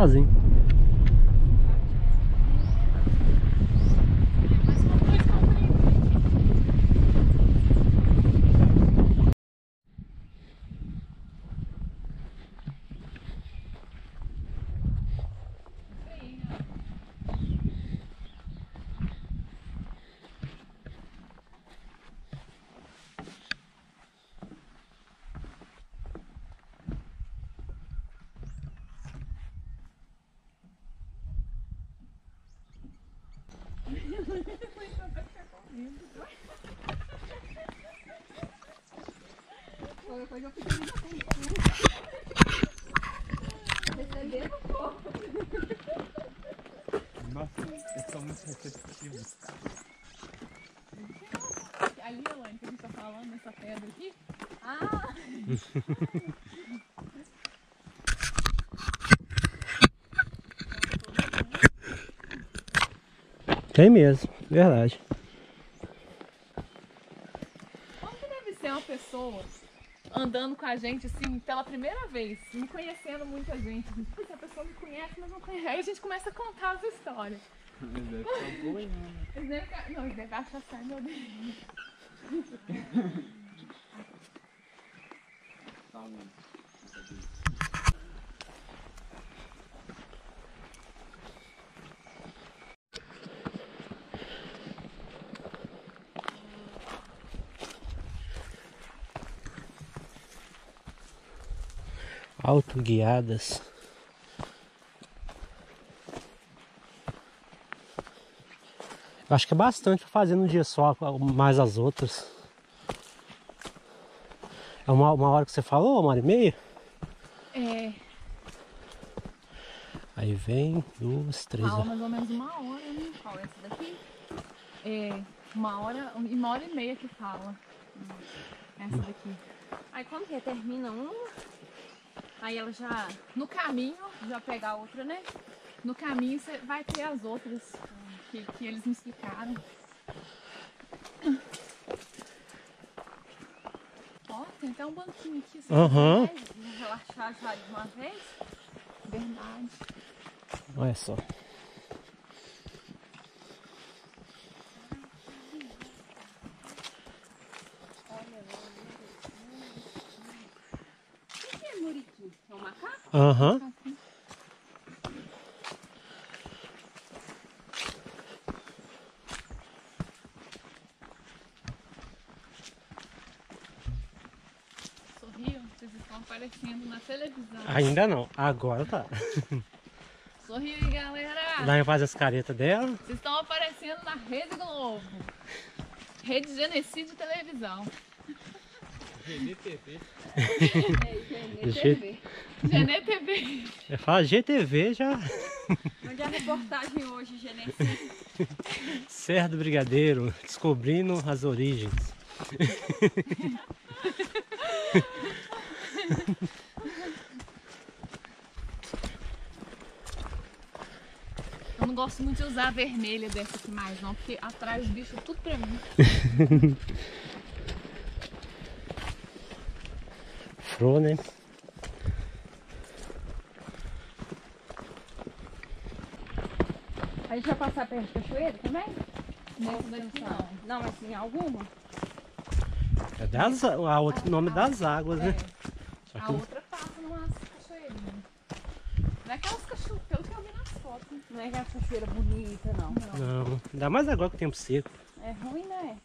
sozinho. Mas com dois compridos. Depois eu fiquei muito Recebendo pouco. Nossa, eles são muito receptivos. Ali, Elaine, que a gente falando nessa pedra aqui. Ah! Tem mesmo, verdade. Como que deve ser uma pessoa andando com a gente assim pela primeira vez, não conhecendo muita gente? Porque a pessoa me conhece, mas não conhece. Aí a gente começa a contar as histórias. Mas deve ser boa, né? Não, eles devem achar meu Deus. Autoguiadas. Eu acho que é bastante pra fazer num dia só, mais as outras. É uma, uma hora que você falou, uma hora e meia? É, Aí vem duas, três horas. mais ou menos uma hora, né? Qual é essa daqui? É, uma hora, uma hora e meia que fala. Essa daqui. Aí como que? Termina uma, aí ela já... No caminho, já pegar outra, né? No caminho você vai ter as outras que, que eles me explicaram. Ó, tem até um banquinho aqui. assim. Vamos relaxar já de uma vez. Verdade. olha só. O que é muriqui? É um macaco? Aham. Sorriam, vocês estão aparecendo na televisão. Ainda não, agora tá. Sorriu aí, galera! Daí faz as caretas dela. Vocês estão aparecendo na Rede Globo. Rede Genocídio Televisão. GNTV. G- Genê TV. Eu falo GTV já. Onde é a reportagem hoje, Genesi? Serra do Brigadeiro, descobrindo as origens. Eu não gosto muito de usar a vermelha dessa aqui mais não, porque atrai os bichos tudo pra mim. Fro, né? A gente vai passar perto de cachoeira também? Daqui não. Não, mas sim, alguma? É das, outro nome das águas, né? Só A outra passa numas cachoeirinhas. Não é aquelas cachoeiras, pelo que eu vi nas fotos. né? Não é aquela cachoeira bonita, não. não, ainda mais agora que o tempo seco. É ruim, né?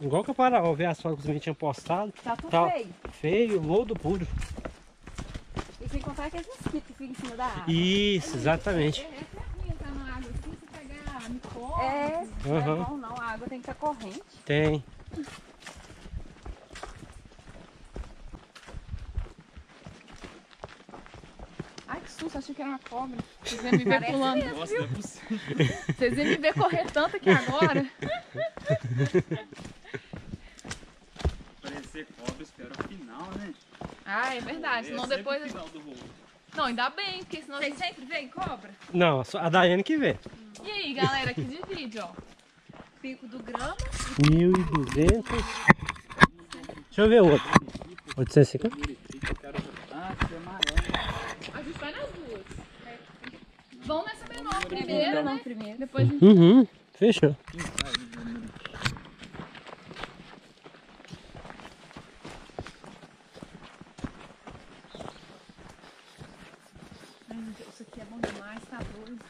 Igual que eu para ver as fotos que os meninos tinham postado. Tá tudo Tá. feio. Feio, lodo puro. E sem contar aqueles mosquitos que ficam em cima da água. Isso, exatamente. É, é entrar na água assim, você pegar micose. É, não Aham. é bom não. A água tem que estar corrente. Tem. Ai, que susto, achei que era uma cobra. Vocês iam me ver Parece pulando. Nossa, não é possível. Vocês iam me ver correr tanto aqui agora. Parecer cobra, espera o final, né? Ah, é verdade. Senão Esse é depois. o final do voo. Não, ainda bem, porque senão. Vocês sempre veem cobra? Não, só a Daiane que vê. E aí, galera, que divide, ó. Pico do grama. 1.200. Deixa eu ver o outro. 850? Muriqui, que eu quero... Ah, esse é maior. A gente vai nas duas. É, tem que Vamos nessa menor primeiro, Não, né? primeiro. Depois a gente... Uhum, fechou. Ai, meu Deus, isso aqui é bom demais, tá doido.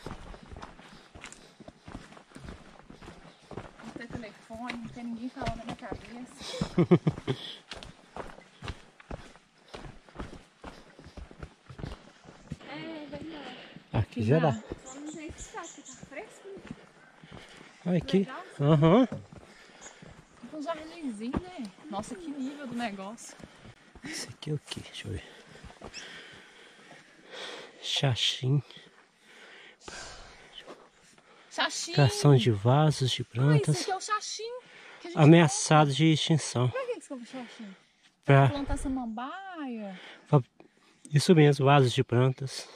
Não tem telefone, não tem ninguém falando na minha cabeça. É, vai embora. Aqui já dá. Só não tem que ficar, porque tá fresco. né? Olha aqui. Legal. Aham. Um jardinzinho, né? Nossa, que nível do negócio. Esse aqui é o que? Deixa eu ver. Xaxim. Xaxim. Criação de vasos de Ah, isso plantas. aqui é o xaxim. Que a gente Ameaçados de extinção. Pra que você compra xaxim? Pra, Plantar samambaia. isso mesmo, vasos de plantas.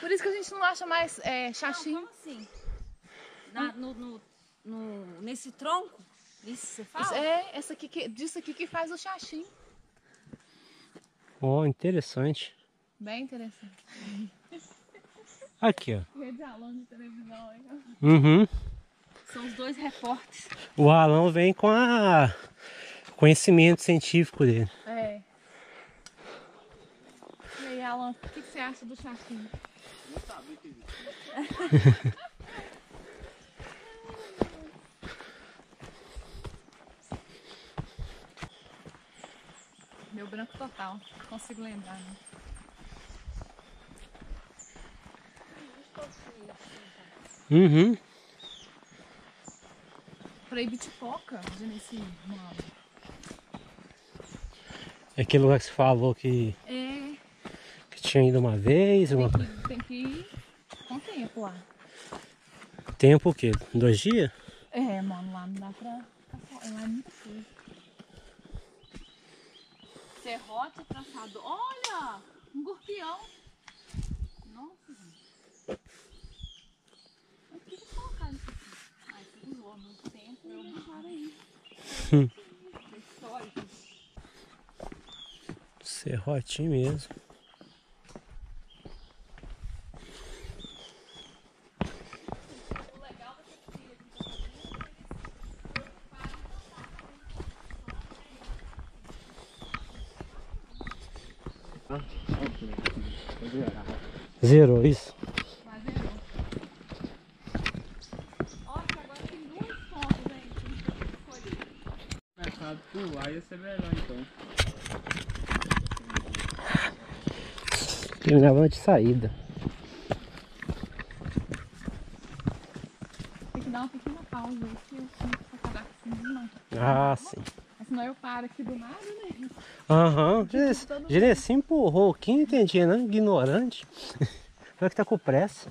Por isso que a gente não acha mais é, Não, xaxim. assim? Na- no, no, no- nesse tronco? Isso você fala? Isso é essa aqui que, disso aqui que faz o xaxim. Ó, interessante. Bem interessante. Aqui, ó. Rede Alon de televisão aí. ó. Uhum. São os dois repórteres. O Alão vem com a conhecimento científico dele. É. E aí, Alan, o que, que você acha do xaxim? Meu branco total, não consigo lembrar. Né? Uhum. Proíbe pipoca nesse mano. É aquele lugar que você falou que, É, que tinha ido uma vez. Uma... tem que, tem que ir com tempo lá. Tempo o quê? Dois dias? É, mano, lá não dá pra. passar, Lá é muita coisa. Serrote traçado. Olha! Um gorpião. Nossa, gente. Mas por que que colocaram isso aqui? Ah, isso há muito tempo. Eu não paro aí. Histórico. Serrotinho mesmo. O legal dessa trilha de Campinas é que eles Zerou isso. fazem Olha, que agora tem duas fotos aí que a gente tem que escolher. Mercado pular ia ser melhor então. Terminava de saída. Tem que dar uma pequena pausa aí, que eu tenho que com esse não. Ah, sim. Mas senão eu paro aqui do nada, né? Aham. Genesi empurrou. Quem entendia, né? Ignorante. Vai que tá com pressa.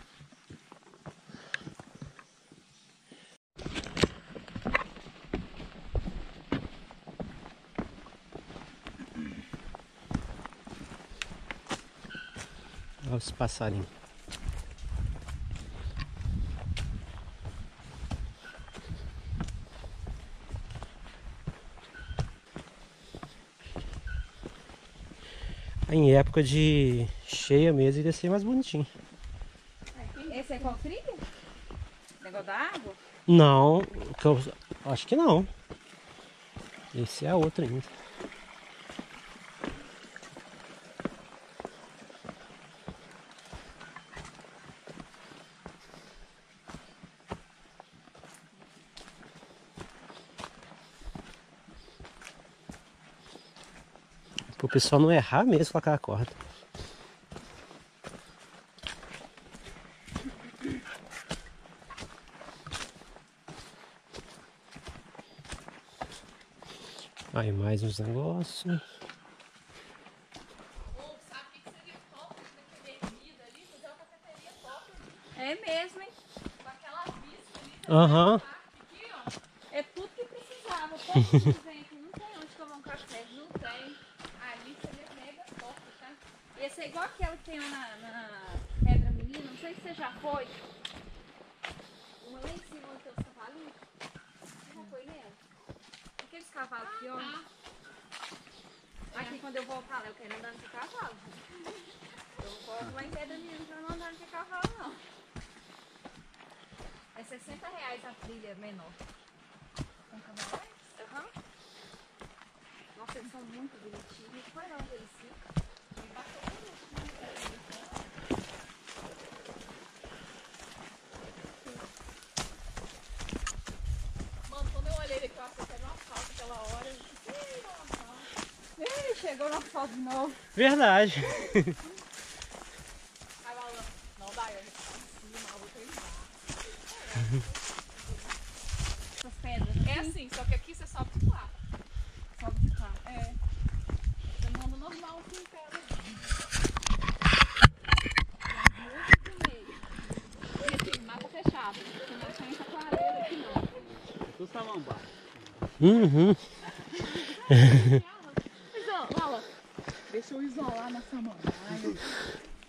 Olha os passarinhos. Em época de cheia mesmo ia ser mais bonitinho. É qual trilha? Negócio da água? Não, que eu acho que não. Esse é outro ainda. O pessoal não errar mesmo com aquela corda. Aí mais uns negócios. Ou sabe o que seria top daquele erguido ali? Fazer uma cafeteria top É mesmo, hein? com aquela vista ali. Aham. Aqui, ó. É tudo que precisava. Pouco que vem aqui. Não tem onde tomar um café. Não tem. Ali seria mega top, tá? Esse é igual aquela que tem lá na, na Pedra Menina. Não sei se você já foi. Uma lá em cima onde tem os cavalinhos. Você já foi nela? Aqueles cavalos aqui, ó. Ah, Aqui quando eu voltar lá, eu quero andar nesse cavalo. Eu vou lá em Pedra Menina pra não andar de cavalo, não. É 60 reais a trilha menor. Com cavalete? Aham. Nossa, eles são muito bonitinhos. Qual é onde eles ficam? Mano, quando eu olhei aqui, eu achei que era uma falta aquela hora. eu disse, "Ih, era uma falta." Ih, chegou no asfalto de novo. Verdade. Aí ela, não dá, eu vou terminar. Essas pedras. É assim, só que aqui você sobe de lá. Sobe de cá. É. Você não anda normal aqui em pedra. Mata fechada. Você não aqui samambaia. Uhum. Isola, Lala, deixa eu isolar na samambaia.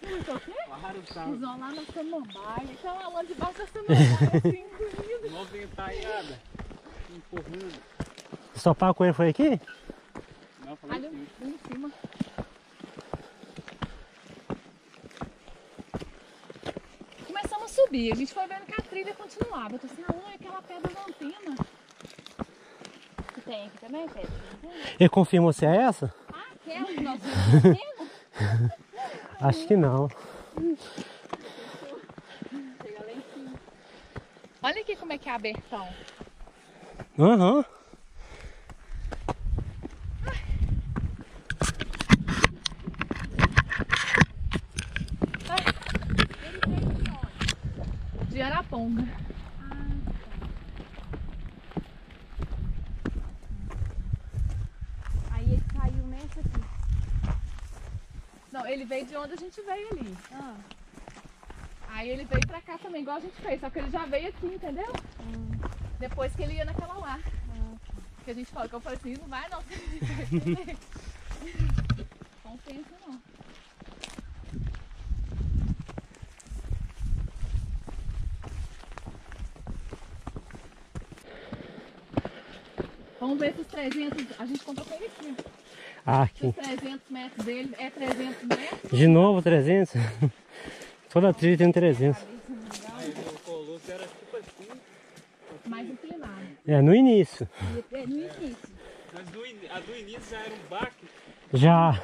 Então, o Claro, tá. Isolar na samambaia. Então ela debaixo da samambaia, assim, dormindo. Moventaiada. Empurrando. Só pago com ele foi aqui? Não, falei Ali assim. em cima. Começamos a subir, a gente foi vendo que a trilha continuava. Eu tô assim, ah, é aquela pedra da antena. Que tem aqui também, Pedro? Ele confirmou se é essa? Ah, aquela que nós vimos? Acho que não. Chega lá em cima. Olha aqui como é que é abertão. Aham. De Araponga. Aí ele caiu nessa aqui. Não, ele veio de onde a gente veio ali. Ah, Aí ele veio pra cá também, igual a gente fez, só que ele já veio aqui, entendeu? Depois que ele ia naquela lá. Que a gente falou, que eu falei assim, não vai não. Compensa não. Vamos ver se os 300, a gente comprou com ele aqui. Os aqui. 300 metros dele é 300 metros. De novo 300? Toda trilha tem 300. Aí o colosso era tipo assim. mais inclinado. É, no início. é no início. Mas a do início já era um baque. Já.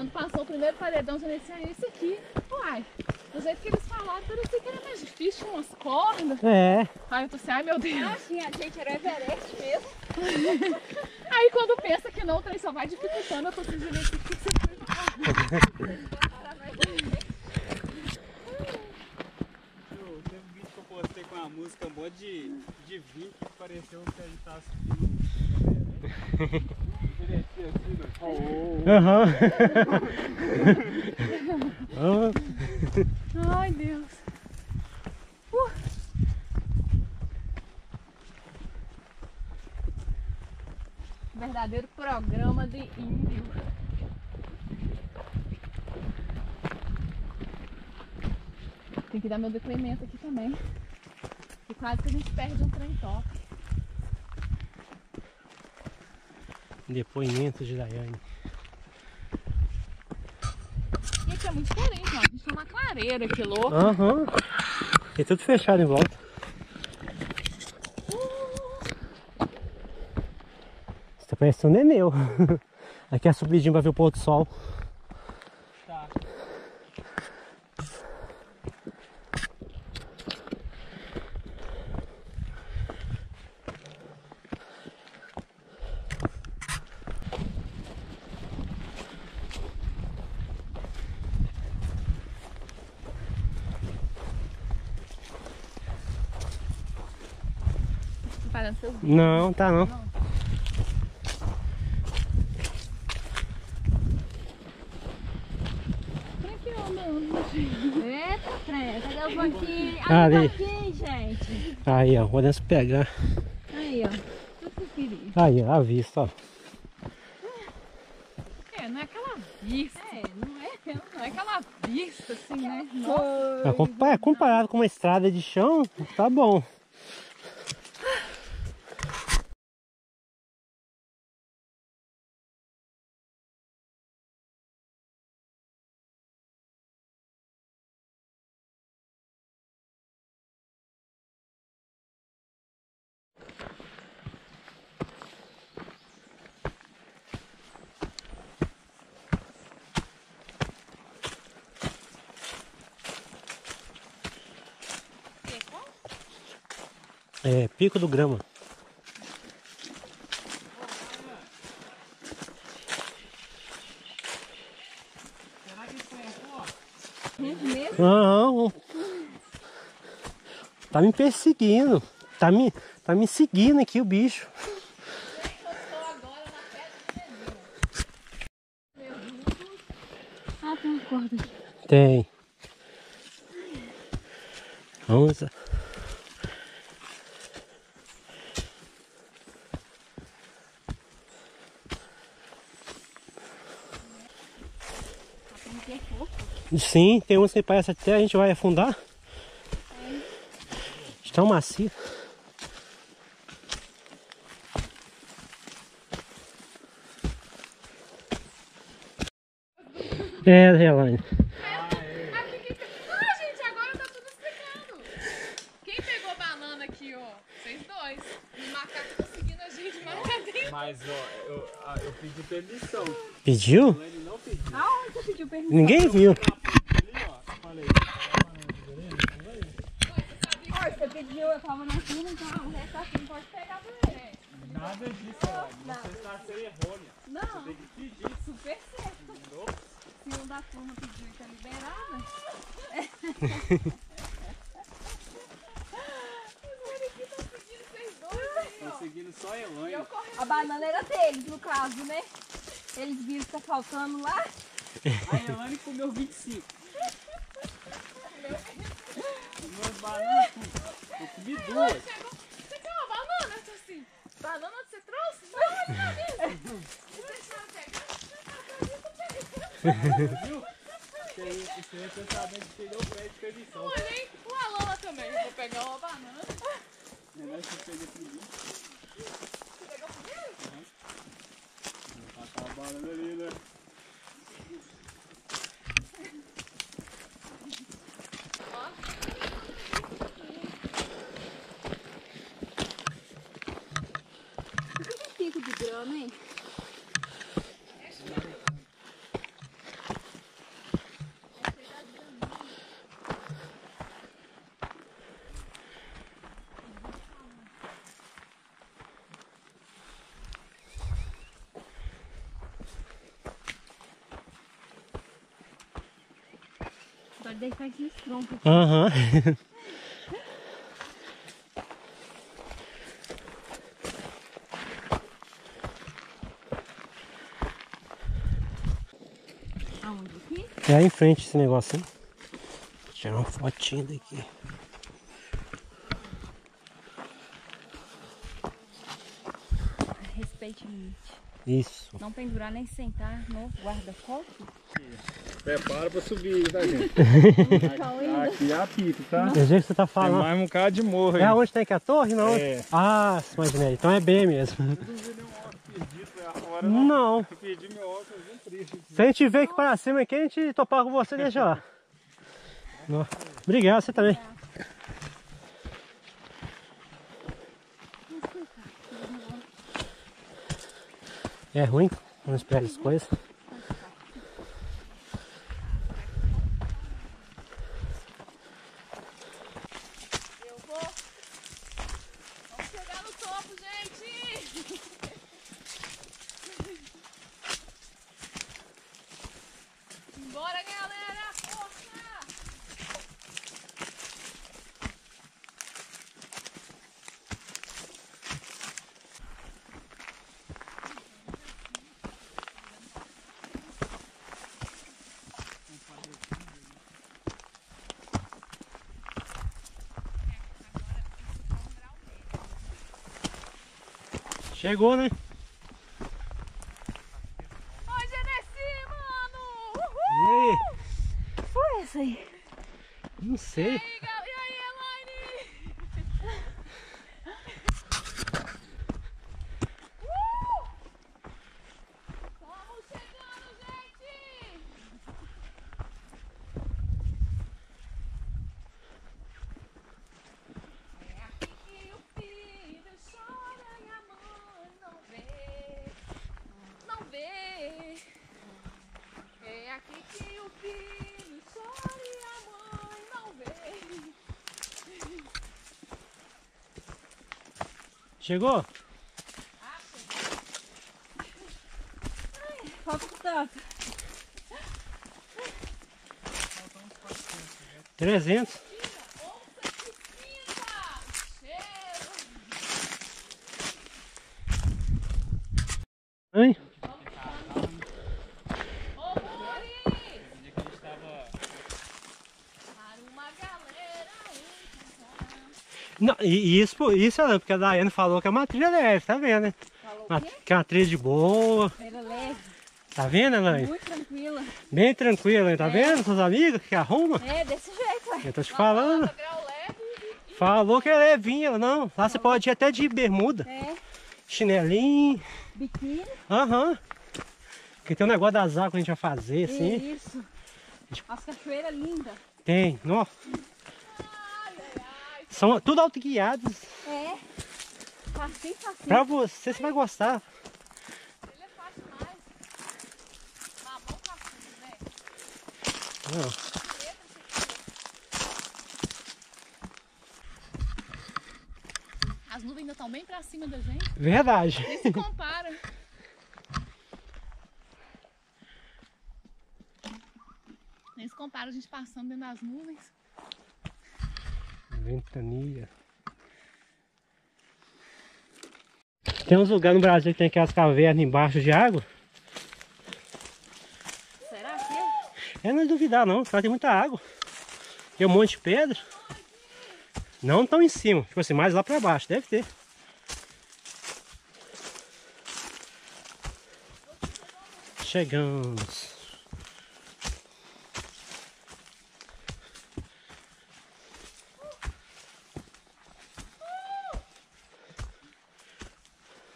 Quando passou o primeiro paredão, já disse, ah, esse aqui. Uai, do jeito que eles falaram, parecia que era mais difícil, umas cordas. É. Aí eu tô assim, ai meu Deus. Assim, a gente era o Everest mesmo. Aí quando pensa que não, o trem só vai dificultando, eu tô assim, gente, o que você? Eu, teve um vídeo que eu postei com uma música boa de, de vinho que pareceu que a gente tava subindo. Aham. Ah, Ai, Deus. Uh. Verdadeiro programa de índio. Tem que dar meu depoimento aqui também. E quase que a gente perde um trem top. Depoimento de Daiane. E aqui é muito diferente, ó. A gente tá numa clareira, que louco. Aham. Tem tudo fechado em volta. Você tá parecendo é meu. Aqui é a subidinha pra ver o pôr do sol. Não, tá não. Anda. Eita, trem. Cadê os banquinhos? Ah, Ali, ali. banquinho, gente. Aí, ó, podemos pegar. Aí, ó. Tudo que eu queria. Aí, ó, a vista, ó. É, não é aquela vista. É, não é? Não é aquela vista assim, né? É, é, comparado com uma estrada de chão, tá bom. É, Pico do Grama. Será que isso pó? Mesmo? Não. Tá me perseguindo. Tá me, tá me seguindo aqui o bicho. Ah, tem uma corda aqui. Tem. Vamos. a- Tem que é fofo. Sim, tem uns que parece até a gente vai afundar. Estão macio. É, Relane. Ah, gente, agora tá tudo explicado. Quem pegou banana aqui, ó? Vocês dois. O macaco tá seguindo a gente, mas ó, eu, ah, eu pedi permissão. Pediu? Ele não pediu. Aonde você pediu permissão? Ninguém viu. Ali, ó. Falei. Oi, você pediu, eu tava na fila, então o resto assim pode pegar também. Nada disso, pegar uma banana. Melhor que você pegue Pode deitar aqui nos troncos. Aham. Aonde? Aqui? É aí em frente esse negócio, hein? Tirar uma fotinha daqui. Isso. Não pendurar nem sentar no guarda-copo. Prepara pra subir, tá, gente? Aqui é apito, tá? Do jeito que você tá Tem falando. mais um cara de morro aí. É onde tem que a torre? Não. É. Ah, imaginei. Então é bem mesmo. Agora não. Não. Eu pedi meu óculos bem triste. Se a gente ver aqui para cima aqui, a gente topar com você, deixa lá. Não. Obrigado, você também. É ruim, não espera as coisas. Eu vou. Vamos chegar no topo, gente. Bora, galera. Força. Chegou, né? É desci, mano. E Uhul. aí? Foi essa aí. Não sei. E aí, gal- e aí, Elaine? Uh! Estamos chegando, gente! É aqui que o filho chora e a mãe não vê, não vê. É aqui que o filho chora e a mãe não vê. Chegou? Tanto. 300. Hein? Ô, Mori! No dia que a gente tava. Para uma galera encontrar. Não, e isso, isso é porque a Daiane falou que é uma trilha leve, tá vendo, né? Falou Uma- o quê? Que é uma trilha de boa. Era leve, Tá vendo, Elaine? muito tranquila. Bem tranquila, hein? Tá vendo? Suas amigas que arruma? É, desse jeito, ué. Eu tô te falando. Nossa, leve. Falou que é levinha. Não, lá você pode ir até de bermuda, É, chinelinho. biquíni. Aham. Porque tem um negócio das águas que a gente vai fazer, assim. Isso. As cachoeiras lindas. Tem, ó. São tudo autoguiados. É. Facinho, facinho. Pra você, você vai gostar. Ele é fácil demais. Mamão cafundo, né? Ó. As nuvens ainda estão bem pra cima da gente. Verdade. Nem se compara. Nem se compara a gente passando dentro das nuvens. Ventania. Tem uns lugares no Brasil que tem aquelas cavernas embaixo de água. Será que é? É não duvidar não, porque tem muita água. Tem um monte de pedra. Não tão em cima, tipo assim, mais lá pra baixo, deve ter. Chegamos.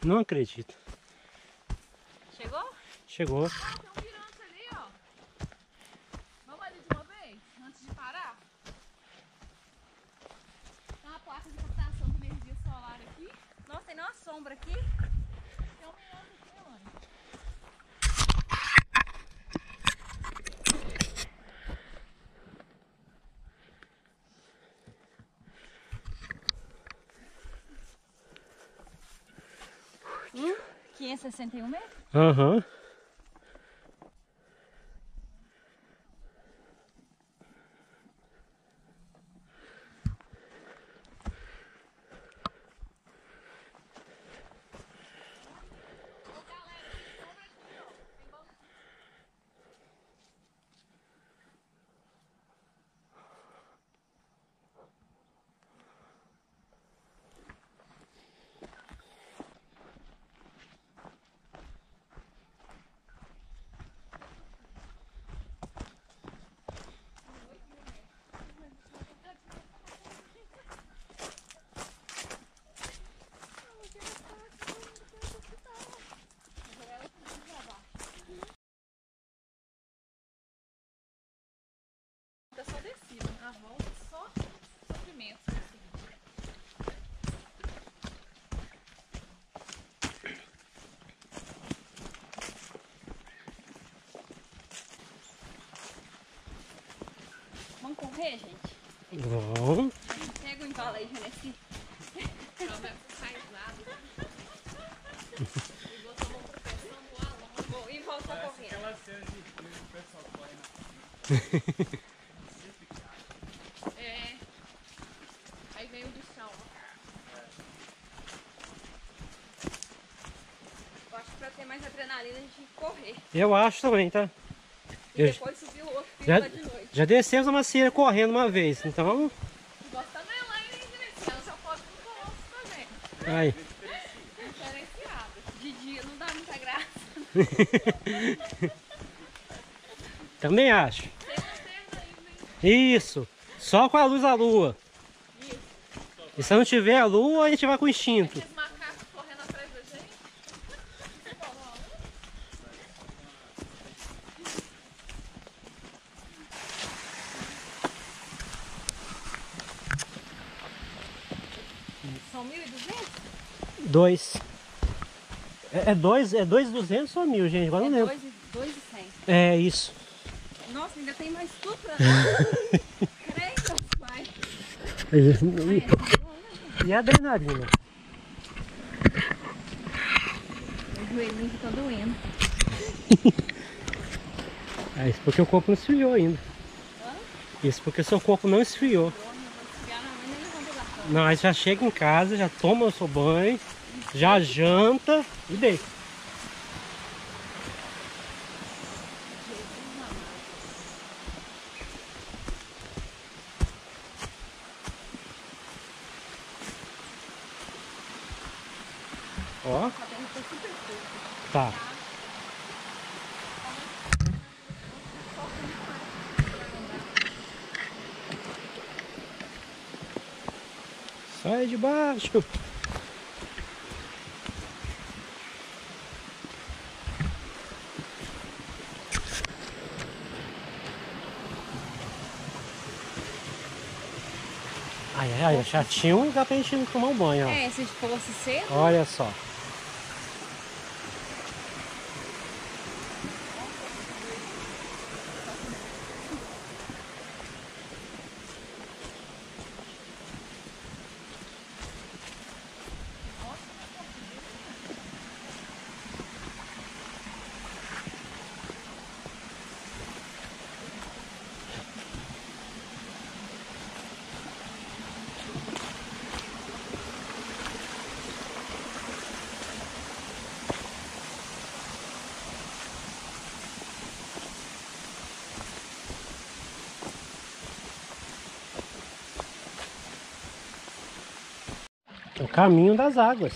Não acredito. Chegou? Chegou. Ah, tem um mirante ali, ó. Vamos ali de uma vez, antes de parar? Tem uma placa de captação de energia solar aqui. Nossa, tem nem uma sombra aqui. Tem um mirante aqui, Elane. Hum? 561 metros? Aham. Tá só descida. A volta só sofrimento. assim. Vamos correr, gente? Bom. Pega o embalo aí, Genesi. Ela vai pro paisado. E botou uma proteção do Alon. Bom, e volta correndo. Aquela cena de filme que o pessoal corre na É. Aí vem o bichão. Eu acho que pra ter mais adrenalina a gente tem que correr. Eu acho também, tá? E Eu- depois subir o outro pico Já, já descemos a macieira correndo uma vez, então. Gostando dela aí, Ela só pode um colosso também. Aí. Diferenciada. De dia não dá muita graça. Também acho. Hein? Isso. Só com a luz da lua. E se não tiver a lua, a gente vai com o instinto. Aqueles macacos correndo atrás da gente. São 1.200? Dois. É, é dois, é dois duzentos ou mil, gente? Agora É não lembro. 2,100. É isso. Nossa, ainda tem mais tudo pra. Creio, pai. E a adrenalina? joelhinho que tá doendo. É isso porque o corpo não esfriou ainda. Isso porque seu corpo não esfriou. Não, aí já chega em casa, já toma o seu banho, já janta e deita. Ó. Tá. Sai de baixo. Ai, ai, ai, já tinha um lugar pra gente tomar um banho, ó. É, se fosse cedo, Olha só. O caminho das águas.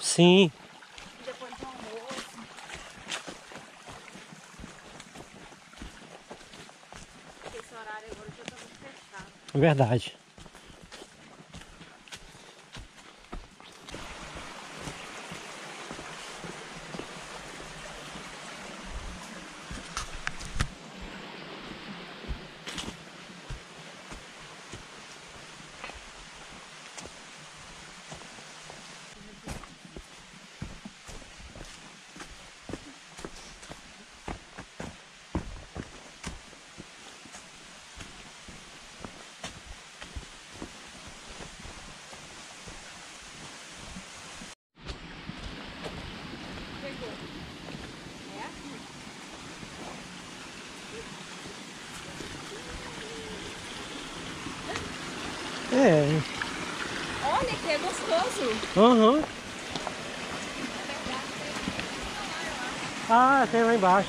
Sim. depois do almoço. Esse horário agora já muito fechado. Verdade. Pegou. É aqui. É. Que é gostoso. Aham. Ah, tem lá embaixo.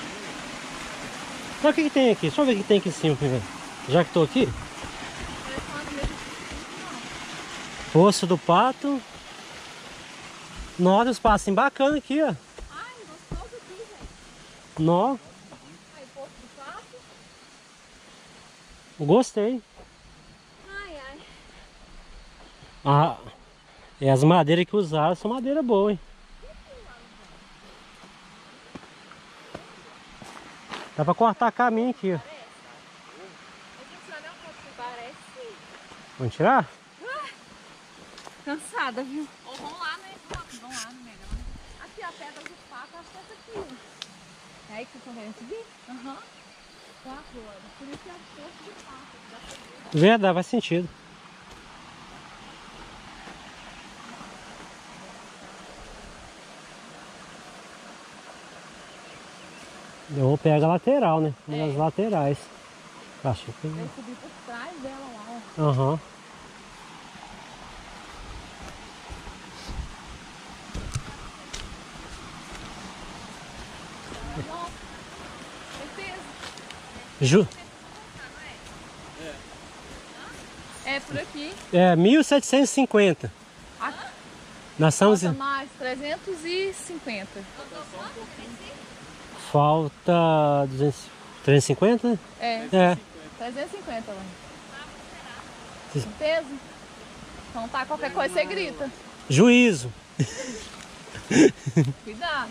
Olha o que, que tem aqui. Deixa eu ver o que tem aqui em cima primeiro. Já que tô aqui. Osso do pato. Nó dos passinhos bacana aqui, ó. Ai, gostoso aqui, gente. Nó. Aí, do pato. Gostei. Ai, ai. Ah, e as madeiras que usaram são madeira boa, hein? Dá pra cortar caminho aqui, ó. Eu tirar. Vamos tirar? Cansada, viu? Ou vão lá, né? Vão lá, no melhor. Aqui, a pedra do pato, acho que é essa aqui, ó. É aí que estão querendo subir? Aham. Quatro horas. Por isso que é o posto de pato. Dá pra ver. Verdade, faz sentido. Eu vou pegar a lateral, né? Uma É. das laterais. Acho que. Vai subir por trás dela lá, ó. Aham. Nossa, certeza. Ju... É por aqui. É 1750. Ah, Nós estamos. Falta mais 350. Falta 200... 350, né? É, É. 350 lá. Certeza? Então tá, qualquer coisa você grita. Juízo. Cuidado.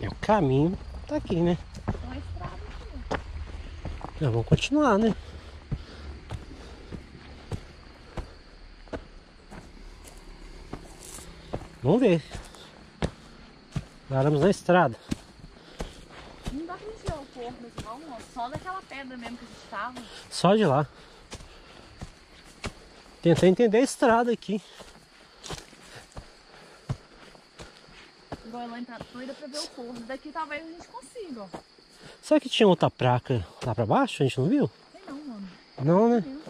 É o caminho, tá aqui, né? Estrada aqui. Já vamos continuar, né? Vamos ver. Paramos na estrada. Não dá pra gente ver o corpo desse não. Só daquela pedra mesmo que a gente tava. Só de lá. Tentei entender a estrada aqui. Elaine tá doida pra ver o. Daqui talvez a gente consiga, ó. Será que tinha outra placa lá pra baixo? A gente não viu? Sei não, mano. Não, né? Viu?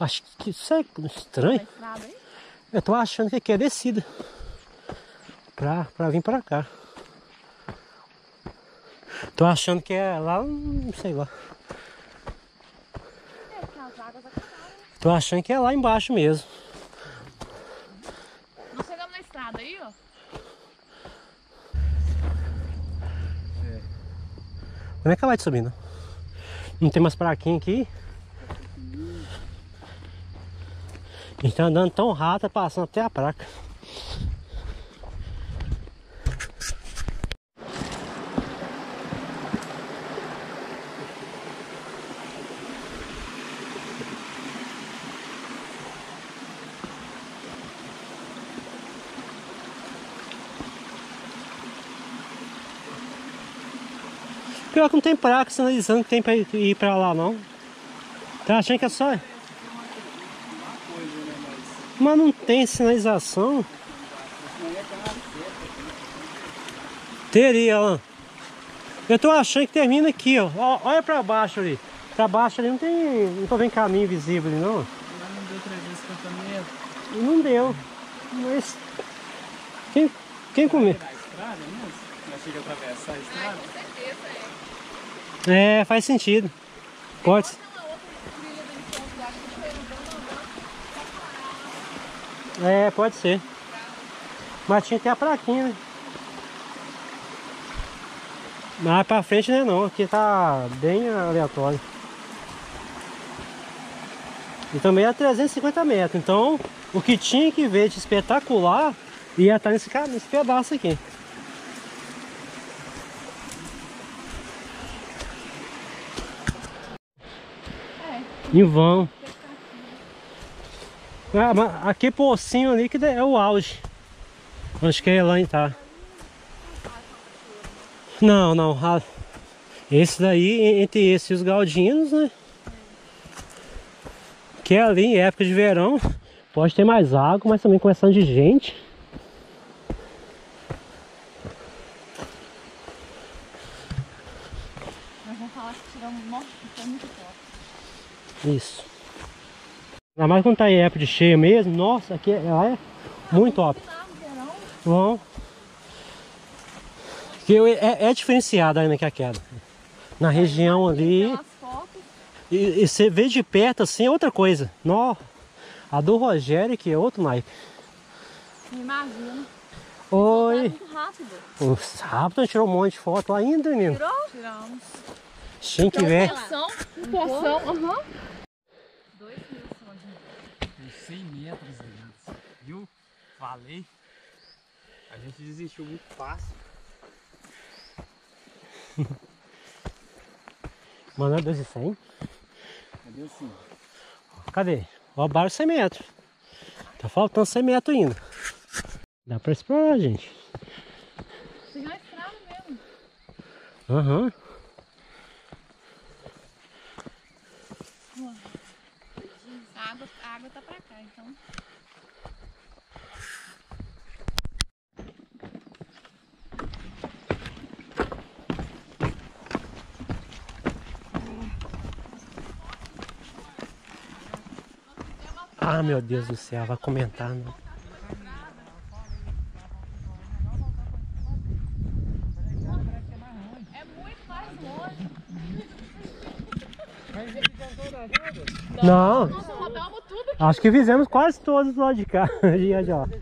Acho que isso é estranho. aí. Eu tô achando que aqui é descida. Pra, pra vir pra cá. Tô achando que é lá, não sei lá. É, águas acabaram. Tô achando que é lá embaixo mesmo. Nós chegamos na estrada aí, ó. Não é capaz de subir, não. Não tem mais plaquinha aqui. A gente tá andando tão rápido, tá passando até a placa. Pior que não tem placa sinalizando que tem pra ir- pra lá, não. Tá achando que é só. Mas não tem sinalização. Teria, Alan. Eu tô achando que termina aqui, ó. Olha pra baixo ali. Pra baixo ali não tem. Não tô vendo caminho visível ali, não. Não deu 350 metros. Não deu. Mas. Quem, quem comer? Mesmo? Já chega a atravessar a estrada? Com certeza, é. É, faz sentido. Pode. É, pode ser. Mas tinha ter a plaquinha, né? Mas pra frente não é não, aqui tá bem aleatório. E também é 350 metros, então o que tinha que ver de espetacular ia estar nesse, nesse pedaço aqui. Em vão. Ah, mas aquele pocinho ali que é o auge. Acho que a Elaine tá. Não, não. Esse daí, entre esses e os galdinos, né? Que é ali em época de verão. Pode ter mais água, mas também começando de gente. nós vamos falar que tiramos um monte de foi muito top. Isso. Ainda mais quando tá em época de cheia mesmo. Nossa, aqui é, lá é muito top. Bom. Que eu- é, é diferenciado ainda que a queda. Na região ali. E, e você vê de perto assim é outra coisa. Nó. A do Rogério que é outro naipe. Imagina. É Oi. rápido. O a gente tirou um monte de foto ainda, menino. Tirou? Tiramos. Tinha que ver. Porção, porção, aham. Dois mil só de Uns 100 metros antes. Viu? Falei. A gente desistiu muito fácil. Mano, é 2 e 100. Cadê assim? Cadê? Roubaram 100 metros. Tá faltando 100 metros ainda. Dá pra explorar, gente. Tem na estrada mesmo. Aham. A água, água tá pra cá, então. Ah, meu Deus do céu, vai comentar, não. É muito mais longe. Não, Nossa, rodamos tudo aqui. Acho que fizemos quase todos lá de cá. Ali, ali, ó. Já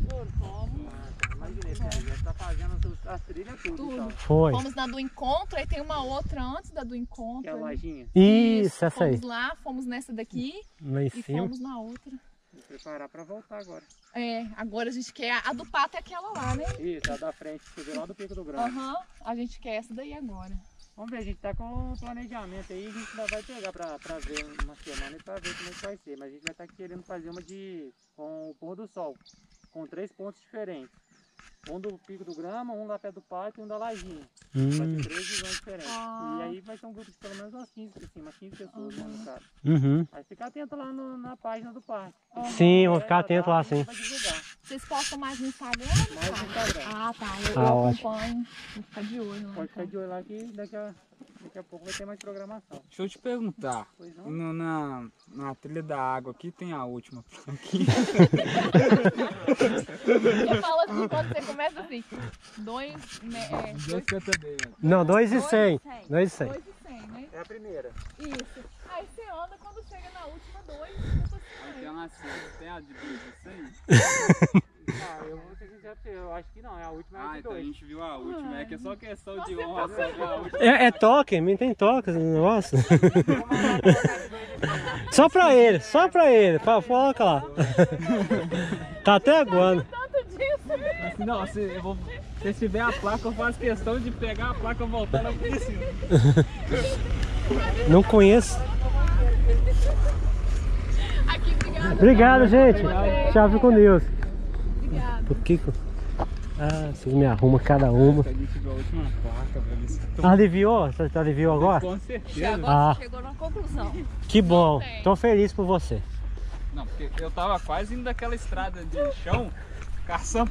tá fazendo as trilhas tudo. Tudo. Foi. Fomos na do encontro, aí tem uma outra antes da do encontro. Que é a lojinha. Isso, essa aí. Fomos lá, fomos nessa daqui Lá e cima. fomos na outra. preparar pra voltar agora. É, agora a gente quer. A do pato é aquela lá, né? Isso, a da frente, você vê lá do Pico do Grande. Aham, a gente quer essa daí agora. Vamos ver, a gente tá com o planejamento aí, a gente ainda vai pegar pra, pra ver uma semana e pra ver como é que vai ser. Mas a gente vai estar querendo fazer uma de com o pôr do sol, com três pontos diferentes. Um do Pico do Grama, um lá perto do pátio e um da Lajinha. Vai Hum, ter três visões diferentes. Ah. E aí vai ser um grupo de pelo menos umas 15, assim, umas 15 pessoas né, no caso. uhum. Aí fica atento lá no- na página do parque. Sim, vou ficar atento lá, a gente sim. Vocês postam mais no Instagram Mais no Instagram? Ah, tá. Eu, Ah, eu acompanho. Vou ficar de olho lá. Pode ficar então. de olho lá que daqui a, daqui a pouco vai ter mais programação. Deixa eu te perguntar. Pois não? No- na, na trilha da água aqui tem a última aqui. Eu falo assim, quando você começa assim, dois, né, é, dois, 270 Não, 2 e Dois 100. e cem. 2 e 100. dois e cem, né? É a primeira. Isso. Aí você anda, quando chega na última, dois, assim, Tem assim, a de 2 Ah, eu vou ser sincero pra você, eu acho que não, é a última é a Ah, de então a dois. gente viu a última. É que é só questão de Nossa, honra. última. É, é toque, me tem toque esse negócio. só pra ele, só pra ele. Fa- Foca lá. tá até agora. Não, se, eu vou, se tiver a placa, eu faço questão de pegar a placa e voltar por cima. Não conheço. Aqui, obrigada. Obrigado, gente. Tchau, fica com Deus. Obrigada. Por que Ah, vocês me arrumam cada uma. A placa, aliviou? Você tá aliviou agora? Com certeza. agora Ah. você chegou numa conclusão. Que bom. Tô feliz por você. Não, porque eu tava quase indo daquela estrada de chão, caçando